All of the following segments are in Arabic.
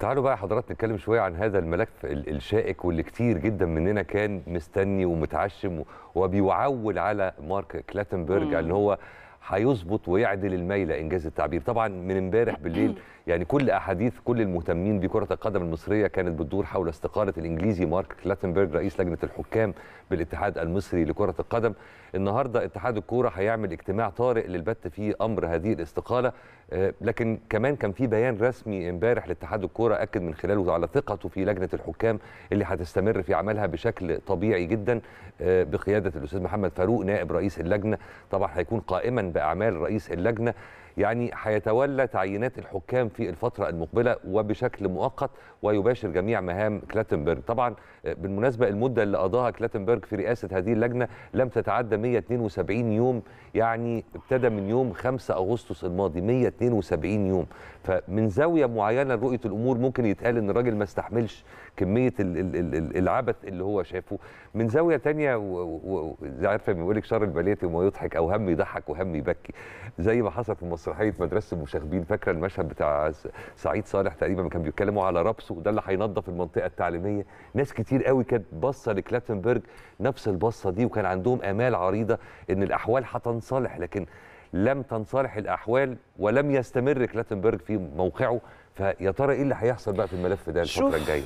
تعالوا بقى حضرات نتكلم شوية عن هذا الملف ال- الشائك واللي كتير جدا مننا كان مستني ومتعشم وبيعول على مارك كلاتنبرج ان هو هيظبط ويعدل الميله انجاز التعبير. طبعا من امبارح بالليل يعني كل أحاديث كل المهتمين بكرة القدم المصرية كانت بتدور حول استقالة الإنجليزي مارك كلاتنبرج رئيس لجنة الحكام بالاتحاد المصري لكرة القدم. النهارده اتحاد الكورة هيعمل اجتماع طارئ للبت في أمر هذه الاستقالة. آه، لكن كمان كان في بيان رسمي امبارح لاتحاد الكورة أكد من خلاله على ثقته في لجنة الحكام اللي هتستمر في عملها بشكل طبيعي جدا. آه، بقيادة الأستاذ محمد فاروق نائب رئيس اللجنة طبعا هيكون قائما بأعمال رئيس اللجنة يعني هيتولى تعيينات الحكام في الفترة المقبلة وبشكل مؤقت ويباشر جميع مهام كلاتنبرج. طبعا آه، بالمناسبة المدة اللي قضاها كلاتنبرج في رئاسة هذه اللجنة لم تتعدى 172 يوم يعني ابتدى من يوم 5 أغسطس الماضي 172 يوم. فمن زاوية معينة لرؤية الأمور ممكن يتقال إن الراجل ما استحملش كمية ال- ال- ال- ال- العبث اللي هو شافه. من زاوية تانية و- و- زي عارفة بيقول لك شر البلية وما يضحك أو هم يضحك وهم يبكي. زي ما حصل في مسرحية مدرسة المشاغبين فاكرة المشهد بتاع سعيد صالح تقريبا كان بيتكلموا على رابسو ده اللي هينظف المنطقة التعليمية. ناس كتير قوي كانت باصة لكلاتنبرج نفس البصة دي وكان عندهم آمال عريضة إن الأحوال هتنصلح لكن لم تنصلح الأحوال ولم يستمر كلاتنبرج في موقعه. فيا ترى إيه اللي هيحصل بقى في الملف ده شوف. الفترة الجاية؟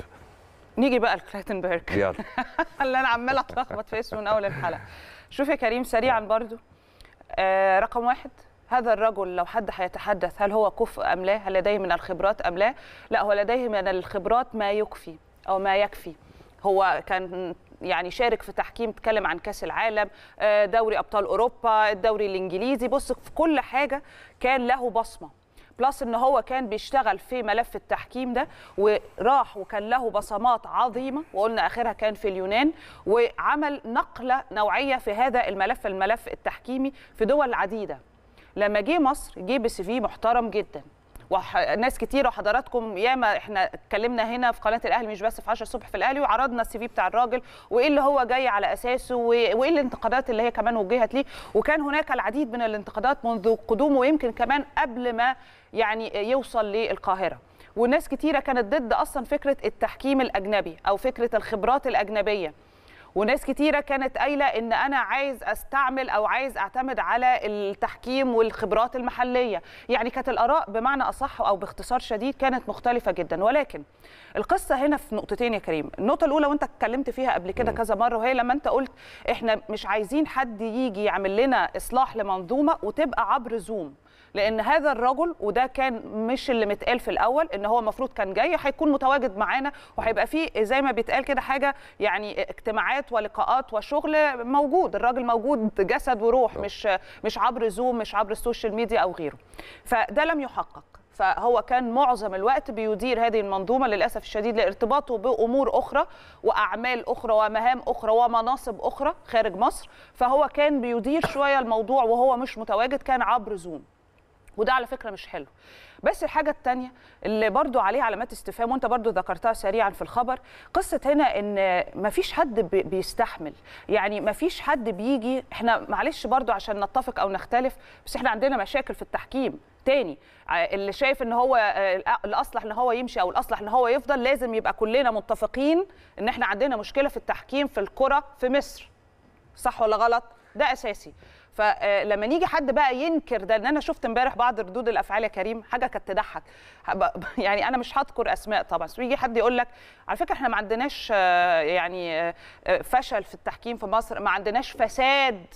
نيجي بقى لكلاتنبرج. يلا. اللي أنا عمالة أتلخبط في اسمه من أول الحلقة. شوف يا كريم سريعا برضو. آه رقم واحد. هذا الرجل لو حد هيتحدث هل هو كفء أم لا؟ هل لديه من الخبرات أم لا؟ لا هو لديه من الخبرات ما يكفي أو ما يكفي. هو كان يعني شارك في تحكيم اتكلم عن كأس العالم آه، دوري أبطال أوروبا الدوري الإنجليزي بص في كل حاجة كان له بصمة. بلس إن هو كان بيشتغل في ملف التحكيم ده وراح وكان له بصمات عظيمة وقلنا آخرها كان في اليونان وعمل نقلة نوعية في هذا الملف الملف التحكيمي في دول عديدة. لما جه مصر جه بسي في محترم جدا. وناس كتير وحضراتكم ياما إحنا اتكلمنا هنا في قناة الأهلي مش بس في 10 الصبح في الأهلي وعرضنا السي في بتاع الراجل وإيه اللي هو جاي على أساسه وإيه الانتقادات اللي هي كمان وجهت ليه. وكان هناك العديد من الانتقادات منذ قدومه ويمكن كمان قبل ما يعني يوصل للقاهرة. وناس كتيرة كانت ضد أصلا فكرة التحكيم الأجنبي أو فكرة الخبرات الأجنبية. وناس كتيرة كانت قايلة إن أنا عايز أستعمل أو عايز أعتمد على التحكيم والخبرات المحلية. يعني كانت الآراء بمعنى أصح أو باختصار شديد كانت مختلفة جدا. ولكن القصة هنا في نقطتين يا كريم. النقطة الأولى وأنت اتكلمت فيها قبل كده كذا مرة وهي لما أنت قلت إحنا مش عايزين حد يجي يعمل لنا إصلاح لمنظومة وتبقى عبر زوم لأن هذا الرجل وده كان مش اللي متقال في الأول إن هو المفروض كان جاي هيكون متواجد معانا وهيبقى فيه زي ما بيتقال كده حاجة يعني اجتماعات ولقاءات وشغل موجود. الراجل موجود جسد وروح مش مش عبر Zoom مش عبر ال social media أو غيره. فده لم يحقق. فهو كان معظم الوقت بيدير هذه المنظومة للأسف الشديد لارتباطه بأمور أخرى وأعمال أخرى ومهام أخرى ومناصب أخرى خارج مصر. فهو كان بيدير شوية الموضوع وهو مش متواجد كان عبر Zoom وده على فكرة مش حلو. بس الحاجة الثانية اللي برضو عليه علامات استفهام وانت برضو ذكرتها سريعا في الخبر قصة هنا إن مفيش حد بي- بيستحمل. يعني مفيش حد بيجي إحنا معلش برضو عشان نتفق أو نختلف بس إحنا عندنا مشاكل في التحكيم. تاني اللي شايف إن هو آه، الأصلح إن هو يمشي أو الأصلح إن هو يفضل لازم يبقى كلنا متفقين إن إحنا عندنا مشكلة في التحكيم في الكره في مصر. صح ولا غلط؟ ده أساسي. فلما نيجي حد بقى ينكر ده ان أنا شفت امبارح بعض ردود الأفعال يا كريم حاجة كانت تضحك. يعني أنا مش هذكر أسماء طبعا. بس يجي حد يقول لك على فكرة إحنا ما عندناش آه، يعني آه، آه، فشل في التحكيم في مصر ما عندناش فساد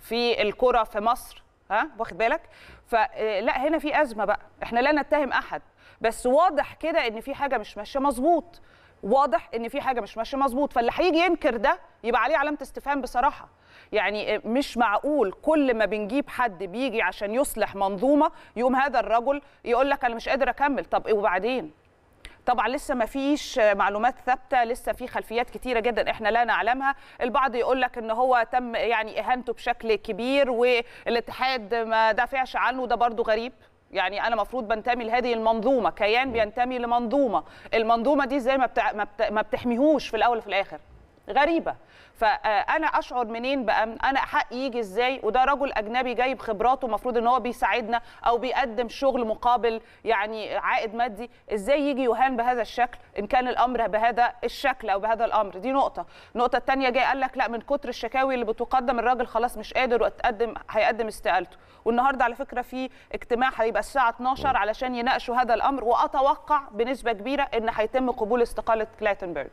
في الكرة في مصر. ها؟ واخد بالك؟ فلا هنا في أزمة بقى. إحنا لا نتهم أحد. بس واضح كده إن في حاجة مش ماشية مظبوط. واضح إن في حاجة مش ماشية مظبوط فاللي هيجي ينكر ده يبقى عليه علامة استفهام بصراحة. يعني مش معقول كل ما بنجيب حد بيجي عشان يصلح منظومة يقوم هذا الرجل يقول لك أنا مش قادر أكمل. طب وبعدين؟ طبعا لسه ما فيش معلومات ثابتة لسه في خلفيات كتيرة جدا إحنا لا نعلمها. البعض يقول لك إن هو تم يعني إهانته بشكل كبير والاتحاد ما دافعش عنه ده برضو غريب. يعني أنا مفروض بنتمي لهذه المنظومة. كيان بينتمي لمنظومة. المنظومة دي زي ما بتع... ما, بت... ما بتحميهوش في الأول وفي الآخر. غريبة. فأنا أشعر منين بقى؟ أنا حقي يجي إزاي؟ وده رجل أجنبي جاي بخبراته المفروض إن هو بيساعدنا أو بيقدم شغل مقابل يعني عائد مادي. إزاي يجي يهان بهذا الشكل؟ إن كان الأمر بهذا الشكل أو بهذا الأمر. دي نقطة. النقطة الثانية جاي قال لك لا من كتر الشكاوي اللي بتقدم الراجل خلاص مش قادر وتقدم هيقدم استقالته. والنهاردة على فكرة في اجتماع هيبقى الساعة 12 علشان يناقشوا هذا الأمر وأتوقع بنسبة كبيرة إن هيتم قبول استقالة كلاتنبرج.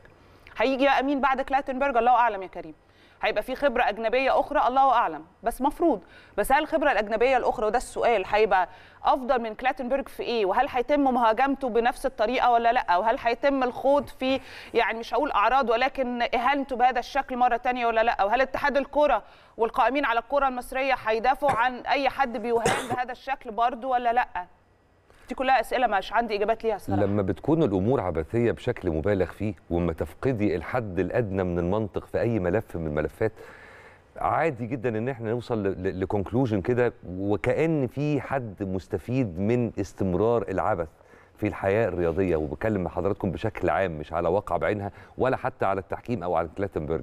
هيجي بقى مين بعد كلاتنبرج الله أعلم يا كريم. هيبقى في خبرة أجنبية أخرى الله أعلم. بس مفروض بس هل الخبرة الأجنبية الأخرى وده السؤال هيبقى أفضل من كلاتنبرج في إيه؟ وهل هيتم مهاجمته بنفس الطريقة ولا لأ؟ وهل هيتم الخوض في يعني مش هقول أعراض ولكن إهانته بهذا الشكل مرة تانية ولا لأ؟ وهل اتحاد الكرة والقائمين على الكرة المصرية هيدافعوا عن أي حد بيهان بهذا الشكل برضه ولا لأ؟ دي كلها أسئلة مش عندي إجابات ليها الصراحة. لما بتكون الأمور عبثية بشكل مبالغ فيه وما تفقدي الحد الأدنى من المنطق في أي ملف من الملفات عادي جدا إن إحنا نوصل لكونكلوجن كده وكأن في حد مستفيد من استمرار العبث في الحياة الرياضية. وبكلم حضراتكم بشكل عام مش على واقع بعينها ولا حتى على التحكيم أو على كلاتنبرج.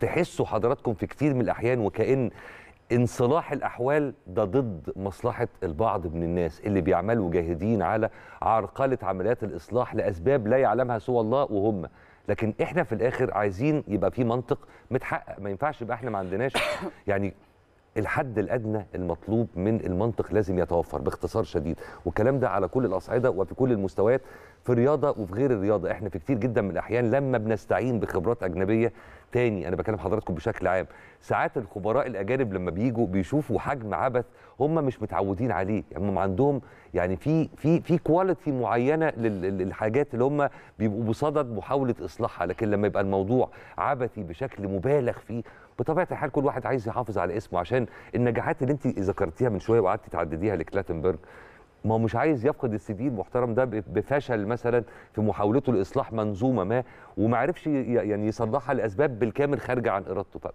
تحسوا حضراتكم في كتير من الأحيان وكأن انصلاح الأحوال ده ضد مصلحة البعض من الناس اللي بيعملوا جاهدين على عرقلة عمليات الإصلاح لأسباب لا يعلمها سوى الله وهم. لكن إحنا في الآخر عايزين يبقى في منطق متحقق ما ينفعش يبقى إحنا ما عندناش. يعني الحد الأدنى المطلوب من المنطق لازم يتوفر باختصار شديد. والكلام ده على كل الأصعدة وفي كل المستويات. في الرياضه وفي غير الرياضة. إحنا في كتير جدا من الأحيان لما بنستعين بخبرات أجنبية تاني. أنا بكلم حضراتكم بشكل عام. ساعات الخبراء الأجانب لما بيجوا بيشوفوا حجم عبث هم مش متعودين عليه. يعني هم عندهم يعني في في في كواليتي معينة للحاجات اللي هم بيبقوا بصدد محاولة إصلاحها. لكن لما يبقى الموضوع عبثي بشكل مبالغ فيه بطبيعة الحال كل واحد عايز يحافظ على اسمه عشان النجاحات اللي أنت ذكرتيها من شوية وقعدتي تعدديها لكلاتنبرج. ما هو مش عايز يفقد السي المحترم ده بفشل مثلا في محاولته لإصلاح منظومة ما وما عرفش يعني يصلحها لأسباب بالكامل خارجة عن إرادته. طب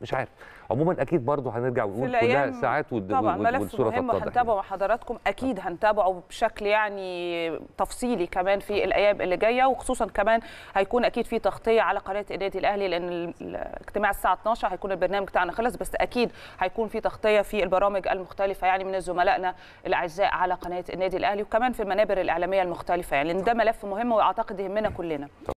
مش عارف. عموما أكيد برضه هنرجع ونقول كلها ساعات ود... طبعا ملف مهم وهنتابعه مع حضراتكم أكيد هنتابعه بشكل يعني تفصيلي كمان في الأيام اللي جاية وخصوصا كمان هيكون أكيد في تغطية على قناة النادي الأهلي لأن الاجتماع الساعة 12 هيكون البرنامج بتاعنا خلص بس أكيد هيكون في تغطية في البرامج المختلفة يعني من زملائنا الأعزاء على قناة النادي الأهلي وكمان في المنابر الإعلامية المختلفة. يعني لأن ده ملف مهم وأعتقد يهمنا كلنا.